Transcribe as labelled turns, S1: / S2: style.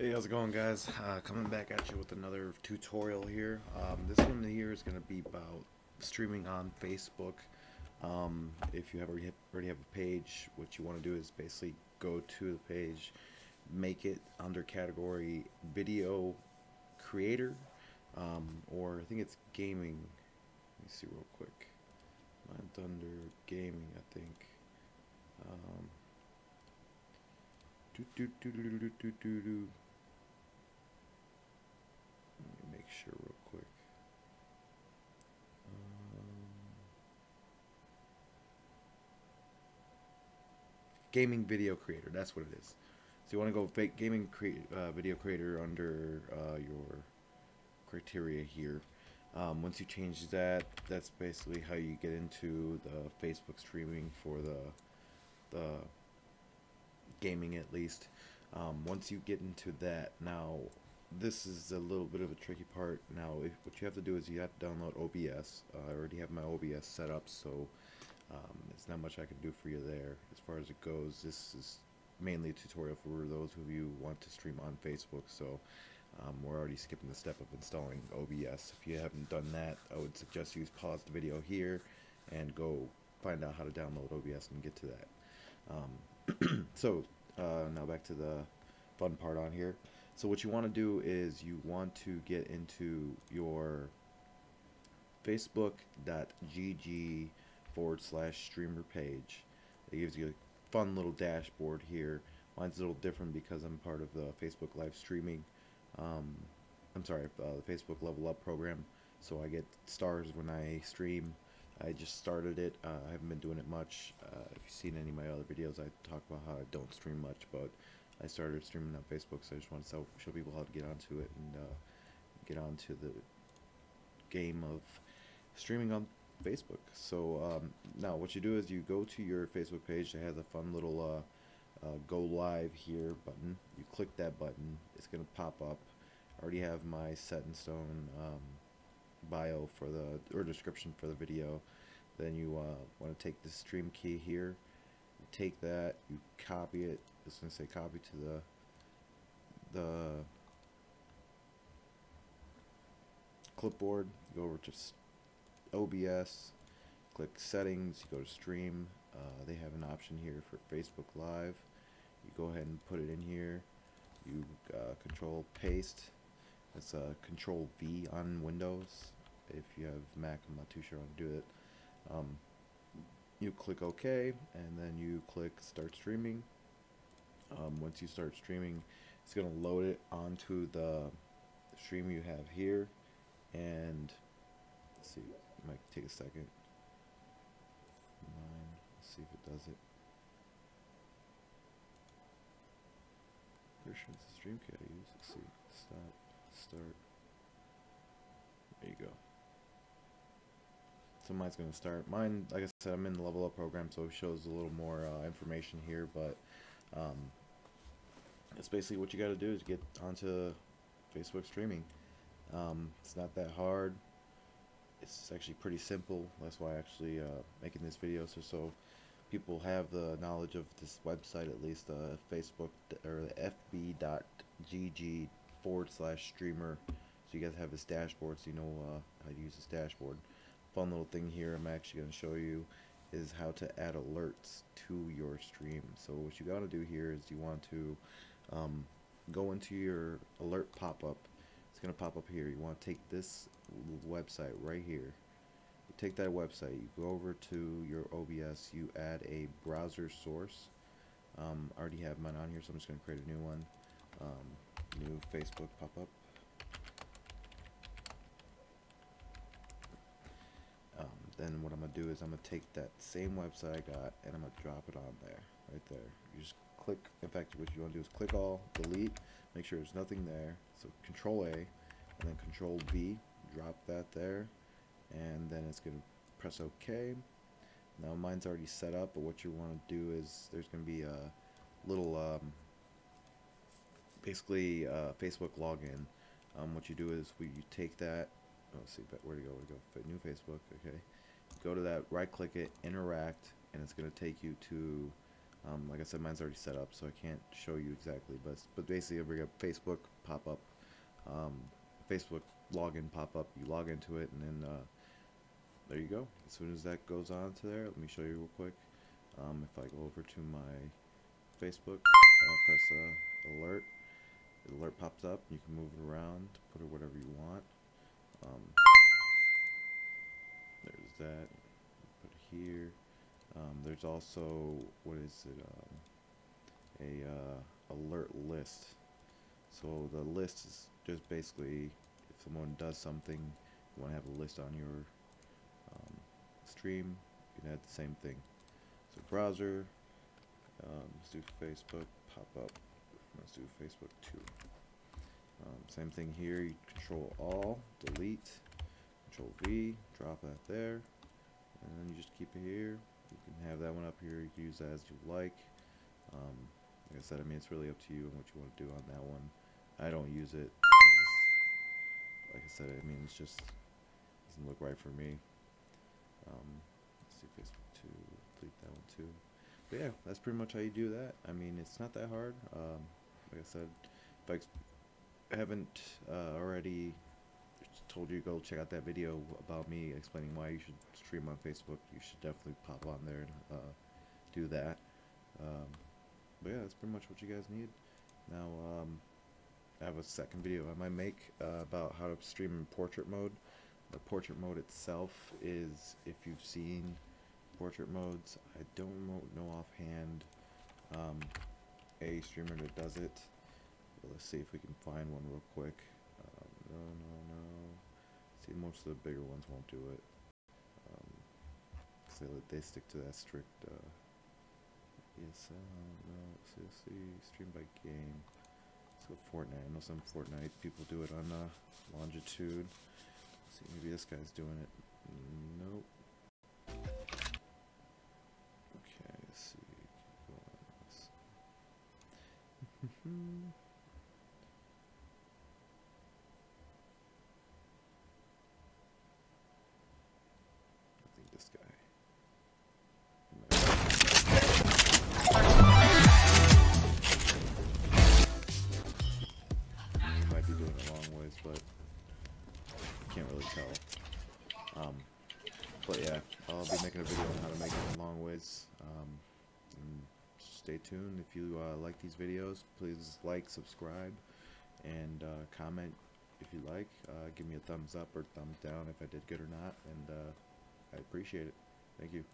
S1: Hey, how's it going, guys? Uh, coming back at you with another tutorial here. Um, this one here is going to be about streaming on Facebook. Um, if you have already, have a page, what you want to do is basically go to the page, make it under category video creator, um, or I think it's gaming. Let me see real quick. Mine's under gaming, I think. Um, do do do do do do do do. Sure real quick. Um, gaming video creator. That's what it is. So you want to go fake gaming crea- uh, video creator under uh, your criteria here. Um, once you change that, that's basically how you get into the Facebook streaming for the the gaming at least. Um, once you get into that, now this is a little bit of a tricky part. Now, if, what you have to do is you have to download OBS. Uh, I already have my OBS set up, so um, there's not much I can do for you there. As far as it goes, this is mainly a tutorial for those of you who want to stream on Facebook. So um, we're already skipping the step of installing OBS. If you haven't done that, I would suggest you pause the video here and go find out how to download OBS and get to that. Um, so uh, now back to the fun part on here. So what you want to do is you want to get into your facebook.gg forward slash streamer page. It gives you a fun little dashboard here. Mine's a little different because I'm part of the Facebook live streaming. Um, I'm sorry, uh, the Facebook level up program. So I get stars when I stream. I just started it. Uh, I haven't been doing it much. Uh, if you've seen any of my other videos, I talk about how I don't stream much, but I started streaming on Facebook, so I just want to show, people how to get onto it and uh, get onto the game of streaming on Facebook. So um, now what you do is you go to your Facebook page that has a fun little uh, uh, go live here button. You click that button. It's going to pop up. I already have my set in stone um, bio for the or description for the video. Then you uh, want to take the stream key here. Take that, you copy it. It's going to say copy to the the clipboard. Go over to OBS, click settings, you go to stream. Uh, they have an option here for Facebook Live. You go ahead and put it in here. You uh, control paste. That's a uh, control V on Windows. If you have Mac, I'm not too sure how to do it. Um, you click OK, and then you click Start Streaming. Um, once you start streaming, it's going to load it onto the stream you have here. And let's see, it might take a second. Let's see if it does it. Pretty sure the stream key I use. Let's see. Stop. Start. There you go. So mine's going to start. Mine, like I said, I'm in the level up program, so it shows a little more uh, information here, but um, that's basically what you got to do is get onto Facebook streaming. Um, it's not that hard. It's actually pretty simple. That's why I'm actually uh, making this video so so people have the knowledge of this website at least. Uh, Facebook or fb.gg forward slash streamer. So you guys have this dashboard, so you know uh, how to use this dashboard fun little thing here I'm actually going to show you is how to add alerts to your stream. So what you got to do here is you want to um, go into your alert pop-up. It's going to pop up here. You want to take this website right here. You take that website, you go over to your OBS, you add a browser source. Um, I already have mine on here, so I'm just going to create a new one. Um, new Facebook pop-up. then what I'm going to do is I'm going to take that same website I got and I'm going to drop it on there, right there. You just click, in fact, what you want to do is click all, delete, make sure there's nothing there. So Control A and then Control V, drop that there, and then it's going to press OK. Now mine's already set up, but what you want to do is there's going to be a little, um, basically uh, Facebook login. Um, what you do is we you take that. Oh, let's see, where to go? Where to go? New Facebook. Okay go to that, right click it, interact, and it's going to take you to Um, like I said, mine's already set up, so I can't show you exactly. But but basically, every Facebook pop up, um, Facebook login pop up. You log into it, and then uh, there you go. As soon as that goes on to there, let me show you real quick. Um, if I go over to my Facebook, uh, press uh, alert. The alert pops up. You can move it around, put it whatever you want. Um, there's that. Put it here. Um, there's also what is it? Um, a uh, alert list. So the list is just basically if someone does something, you want to have a list on your um, stream. You can add the same thing. So browser. Um, let's do Facebook. Pop up. Let's do Facebook 2. Um, same thing here. You control all, delete, control V, drop that there, and then you just keep it here. You can have that one up here. You can use that as you like. Um, like I said, I mean, it's really up to you and what you want to do on that one. I don't use it. Like I said, I mean, it's just doesn't look right for me. Um, let's see Facebook 2, delete that one too. But yeah, that's pretty much how you do that. I mean, it's not that hard. Um, like I said, if I haven't uh, already told you to go check out that video about me explaining why you should stream on Facebook, you should definitely pop on there and uh, do that. Um, but yeah, that's pretty much what you guys need. Now, um, I have a second video I might make uh, about how to stream in portrait mode. The portrait mode itself is, if you've seen portrait modes, I don't know offhand um, a streamer that does it. Let's see if we can find one real quick. Um, no, no, no. See, most of the bigger ones won't do it. Um, cause they, they stick to that strict, uh, ESL, no, CSC, stream by game. Let's go Fortnite. I know some Fortnite people do it on, uh, longitude. Let's see, maybe this guy's doing it. Nope. Okay, let's see. Keep going. stay tuned. If you uh, like these videos, please like, subscribe, and uh, comment if you like. Uh, give me a thumbs up or thumbs down if I did good or not, and uh, I appreciate it. Thank you.